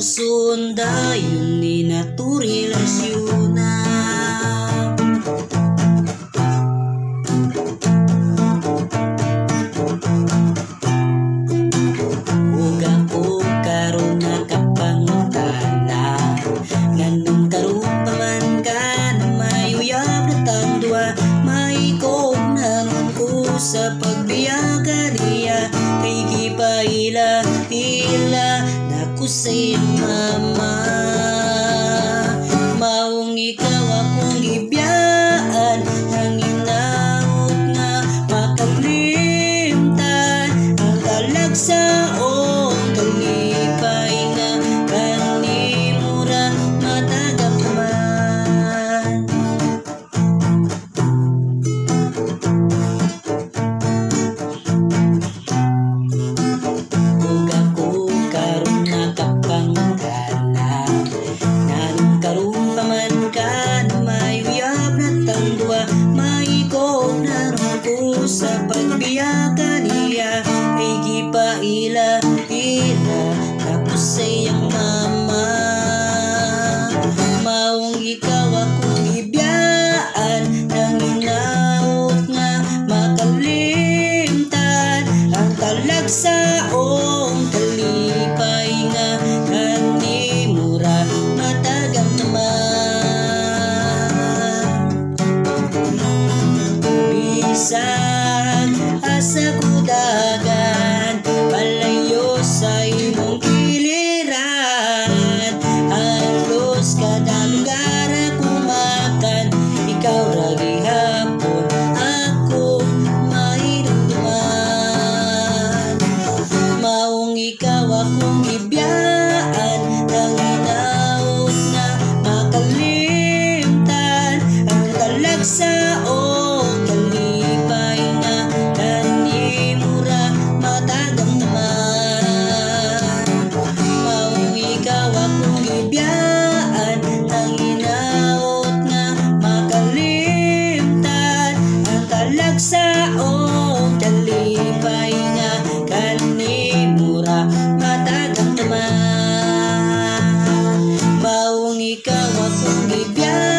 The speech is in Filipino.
puso ang dayon ni naturrelasyonan pa ila ila Naku sa iyong mama. Maong ikaw akong ibiyaan tangdua May ko naroon ko sa pagbiyakan niya Ay gipaila ila tapos sa iyang mama. Maong ikaw akong ibiyaan Nang inaot nga makalimtan Ang kalipay sa kudagan Palayo sa imong giliran. Halos kadang gara kumakan Ikaw ragi hapon Ako mahirumduman Maong ikaw akong ibiyaan Nang inaon na makalimtan Ang talag sa 的我从没变